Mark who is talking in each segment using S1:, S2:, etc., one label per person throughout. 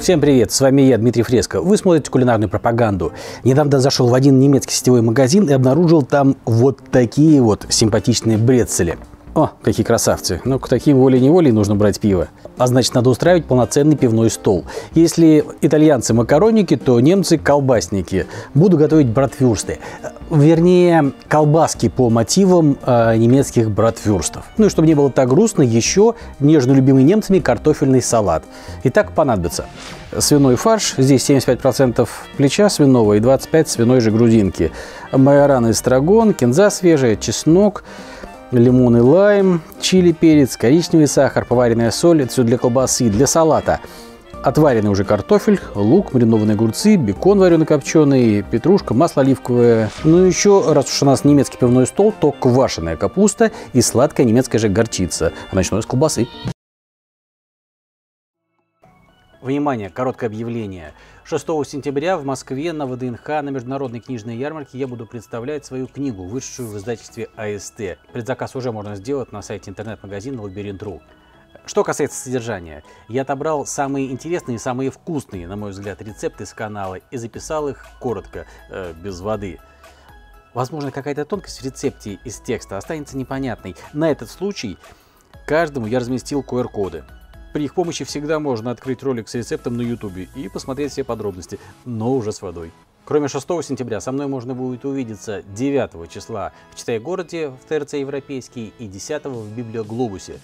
S1: Всем привет, с вами я, Дмитрий Фреско. Вы смотрите кулинарную пропаганду. Недавно зашел в один немецкий сетевой магазин и обнаружил там вот такие вот симпатичные брецели. О, какие красавцы. Но к таким волей-неволей нужно брать пиво. А значит, надо устраивать полноценный пивной стол. Если итальянцы макароники, то немцы колбасники. Буду готовить братвюрсты. Вернее, колбаски по мотивам э, немецких братвюрстов. Ну и чтобы не было так грустно, еще нежно любимый немцами картофельный салат. Итак, понадобится свиной фарш. Здесь 75% плеча свиного и 25% свиной же грудинки. Майоран и эстрагон, кинза свежая, чеснок, лимон и лайм, чили, перец, коричневый сахар, поваренная соль. Это все для колбасы, для салата. Отваренный уже картофель, лук, маринованные огурцы, бекон варено-копченый, петрушка, масло оливковое. Ну и еще, раз уж у нас немецкий пивной стол, то квашеная капуста и сладкая немецкая же горчица. А начну с колбасы. Внимание, короткое объявление. 6 сентября в Москве на ВДНХ на Международной книжной ярмарке я буду представлять свою книгу, вышедшую в издательстве АСТ. Предзаказ уже можно сделать на сайте интернет-магазина Лабиринт.ру. Что касается содержания, я отобрал самые интересные и самые вкусные, на мой взгляд, рецепты с канала и записал их коротко, э, без воды. Возможно, какая-то тонкость в рецепте из текста останется непонятной. На этот случай каждому я разместил QR-коды. При их помощи всегда можно открыть ролик с рецептом на YouTube и посмотреть все подробности, но уже с водой. Кроме 6 сентября со мной можно будет увидеться 9 числа в Читай-городе в ТРЦ Европейский и 10 в Библиоглобусе.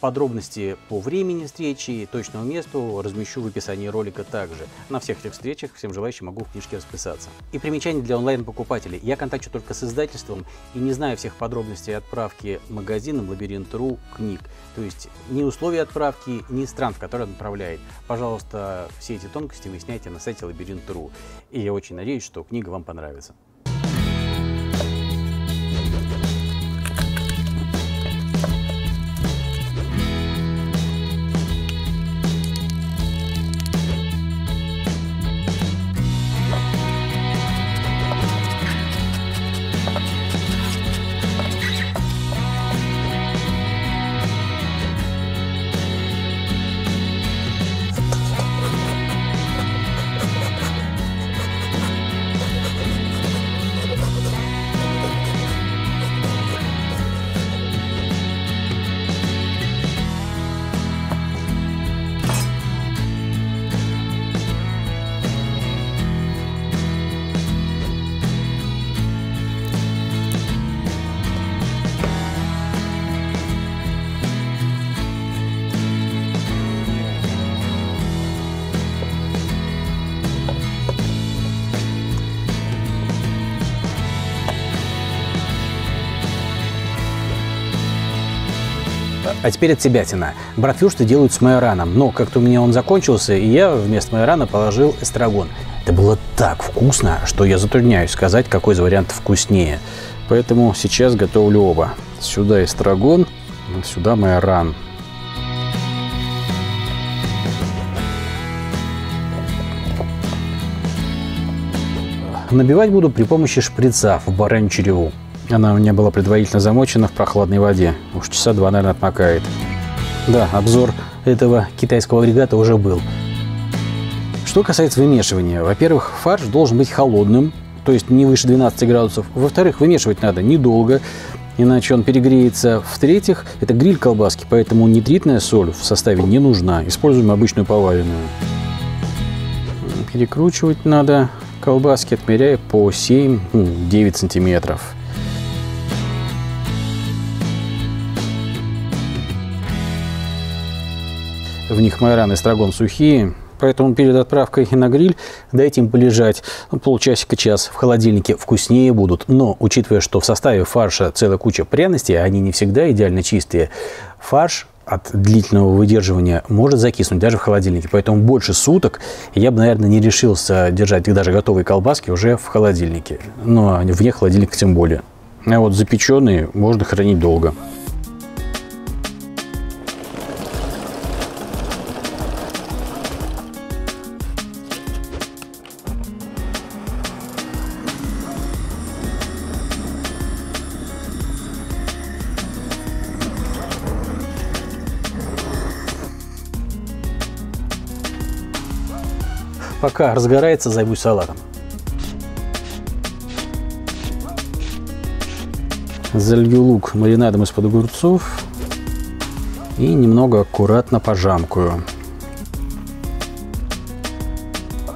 S1: Подробности по времени встречи и точному месту размещу в описании ролика также. На всех этих встречах всем желающим могу в книжке расписаться. И примечание для онлайн-покупателей. Я контактю только с издательством и не знаю всех подробностей отправки магазинам Лабиринт.ру книг. То есть ни условия отправки, ни стран, в которые он отправляет. Пожалуйста, все эти тонкости выясняйте на сайте Лабиринт.ру. И я очень надеюсь, что книга вам понравится. А теперь от себятина. Братвюршты делают с майораном, но как-то у меня он закончился, и я вместо майорана положил эстрагон. Это было так вкусно, что я затрудняюсь сказать, какой из вариантов вкуснее. Поэтому сейчас готовлю оба. Сюда эстрагон, сюда майоран. Набивать буду при помощи шприца в баранью череву. Она у меня была предварительно замочена в прохладной воде. Уж часа два, наверное, отмокает. Да, обзор этого китайского агрегата уже был. Что касается вымешивания. Во-первых, фарш должен быть холодным, то есть не выше 12 градусов. Во-вторых, вымешивать надо недолго, иначе он перегреется. В-третьих, это гриль колбаски, поэтому нитритная соль в составе не нужна. Используем обычную поваренную. Перекручивать надо колбаски, отмеряя по 7-9 ну, сантиметров. В них майоран и эстрагон сухие, поэтому перед отправкой на гриль дайте им полежать ну, полчасика-час в холодильнике, вкуснее будут. Но, учитывая, что в составе фарша целая куча пряностей, они не всегда идеально чистые, фарш от длительного выдерживания может закиснуть даже в холодильнике. Поэтому больше суток я бы, наверное, не решился держать даже готовые колбаски уже в холодильнике. Но вне холодильника тем более. А вот запеченные можно хранить долго. Пока разгорается, займусь салатом. Залью лук маринадом из-под огурцов и немного аккуратно пожамкую.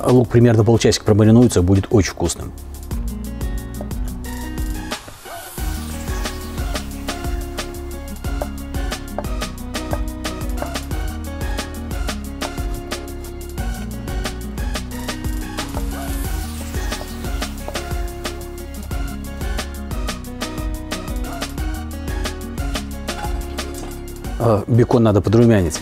S1: Лук примерно полчасика промаринуется, будет очень вкусным. Бекон надо подрумянить.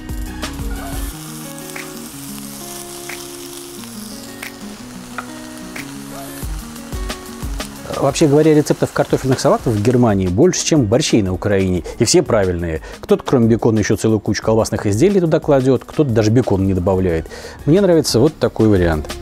S1: Вообще говоря, рецептов картофельных салатов в Германии больше, чем борщей на Украине. И все правильные. Кто-то, кроме бекона, еще целую кучу колбасных изделий туда кладет, кто-то даже бекон не добавляет. Мне нравится вот такой вариант.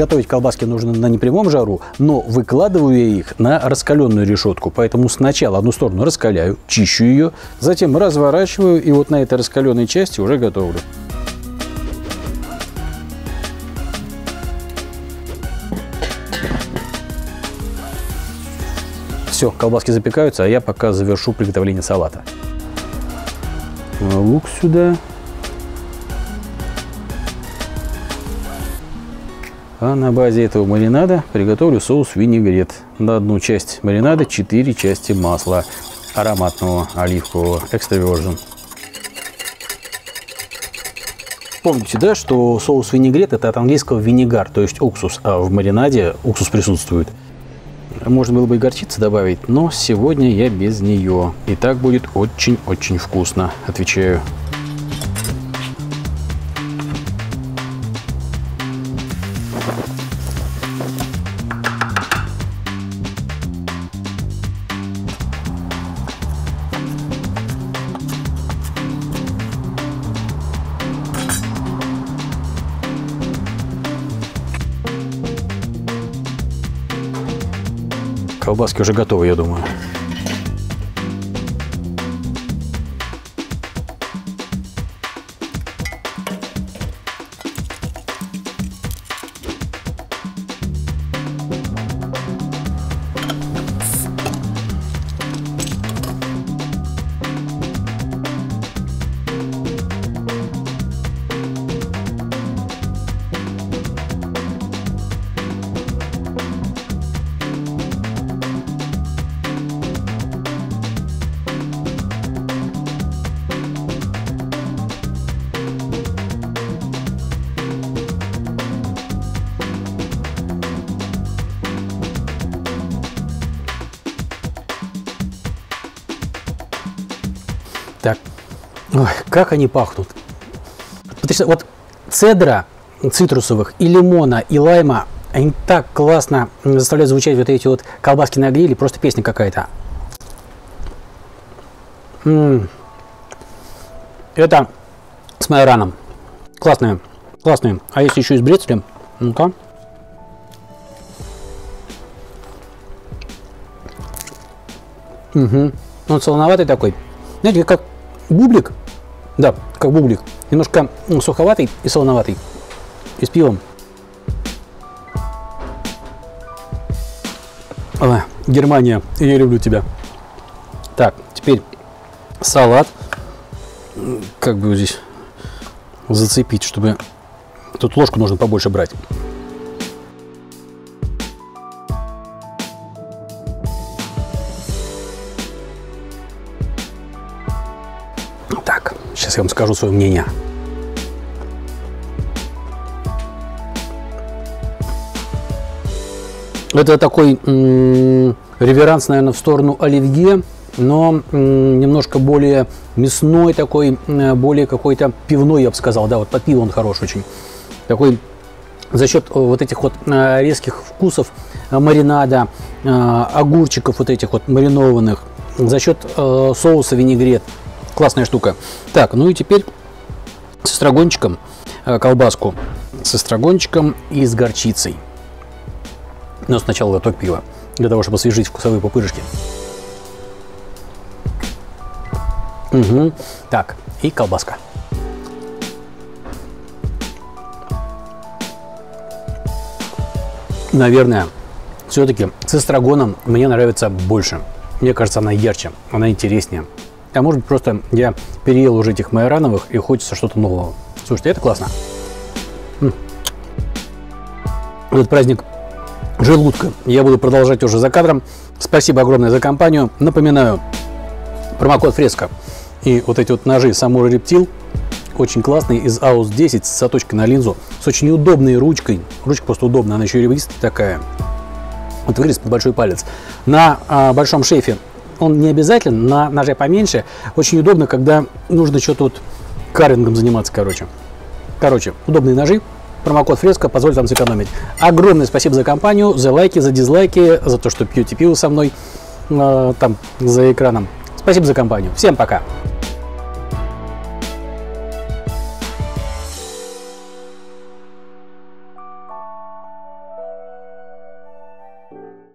S1: Готовить колбаски нужно на непрямом жару, но выкладываю я их на раскаленную решетку. Поэтому сначала одну сторону раскаляю, чищу ее, затем разворачиваю и вот на этой раскаленной части уже готовлю. Все, колбаски запекаются, а я пока завершу приготовление салата. Лук сюда. А на базе этого маринада приготовлю соус винегрет. На одну часть маринада 4 части масла ароматного оливкового экстра virgin. Помните, да, что соус винегрет это от английского винегар, то есть уксус, а в маринаде уксус присутствует. Можно было бы и горчицы добавить, но сегодня я без нее. И так будет очень-очень вкусно, отвечаю. Колбаски уже готовы, я думаю. Так, Ой, как они пахнут. Потому вот цедра цитрусовых и лимона, и лайма, они так классно заставляют звучать вот эти вот колбаски на гриле, просто песня какая-то. Это с майораном. Классные, классные. А если еще и с брецелем, ну-ка. Угу. Он солоноватый такой. Знаете, как бублик. Да, как бублик. Немножко ну, суховатый и солоноватый. И с пивом. А, Германия, я люблю тебя. Так, теперь салат. Как бы здесь зацепить, чтобы... Тут ложку нужно побольше брать. Сейчас я вам скажу свое мнение. Это такой реверанс, наверное, в сторону оливье, но немножко более мясной такой, более какой-то пивной, я бы сказал. Да, вот под пиво он хорош очень. Такой за счет э, вот этих вот э, резких вкусов э, маринада, огурчиков вот этих вот маринованных, за счет соуса винегрет. Классная штука. Так, ну и теперь с эстрагончиком колбаску с эстрагончиком и с горчицей. Но сначала глоток пива, для того, чтобы освежить вкусовые пупырышки. Угу. Так, и колбаска. Наверное, все-таки с эстрагоном мне нравится больше. Мне кажется, она ярче, она интереснее. А может быть, просто я переел уже этих майорановых и хочется что-то нового. Слушайте, это классно. Этот праздник желудка я буду продолжать уже за кадром. Спасибо огромное за компанию. Напоминаю, промокод фреска и вот эти вот ножи Самура Рептил очень классный из AUS 10 с заточкой на линзу, с очень удобной ручкой. Ручка просто удобная, она еще и такая. Вот выглядит под большой палец. На а, большом шейфе он не обязателен, на ноже поменьше. Очень удобно, когда нужно что-то вот карингом заниматься, короче. Короче, удобные ножи, промокод фреска позволит вам сэкономить. Огромное спасибо за компанию, за лайки, за дизлайки, за то, что пьете пиво со мной э, там за экраном. Спасибо за компанию. Всем пока!